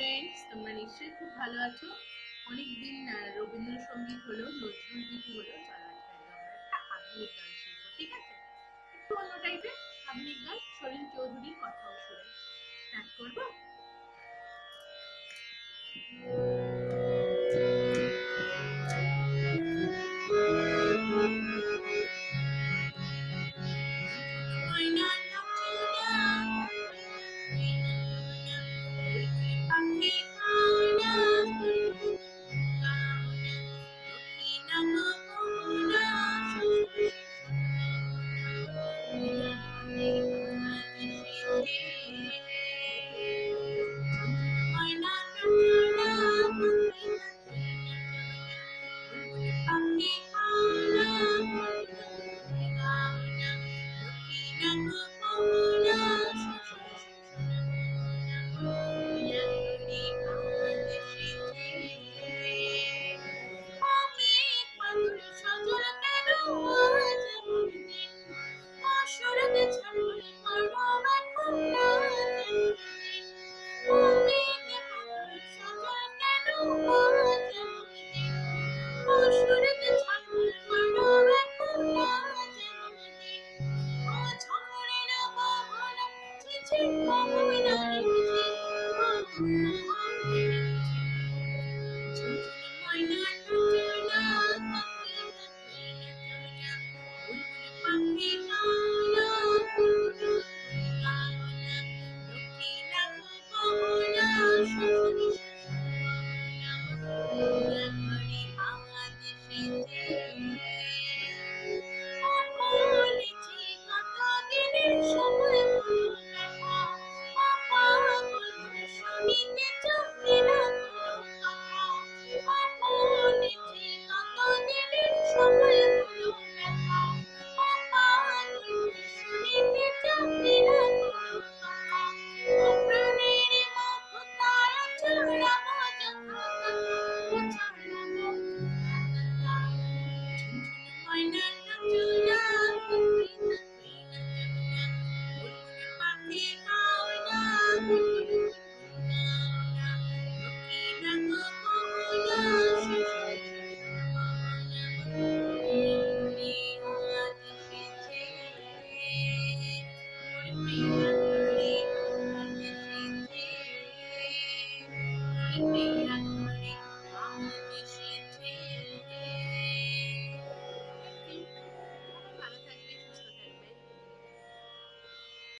Friends তোমরা নিশ্চয়ই খুব ভালো আছো। অনেকদিন রবীন্দ্রসঙ্গীত হলো নজরুল গীতি হলো চলো আজকে আমরা একটা আধুনিক গান শিখব, ঠিক আছে? একটু অন্য টাইপের আধুনিক গান সলিল চৌধুরীর কথাও শুনে স্টার্ট করব। Thank you. Yeah.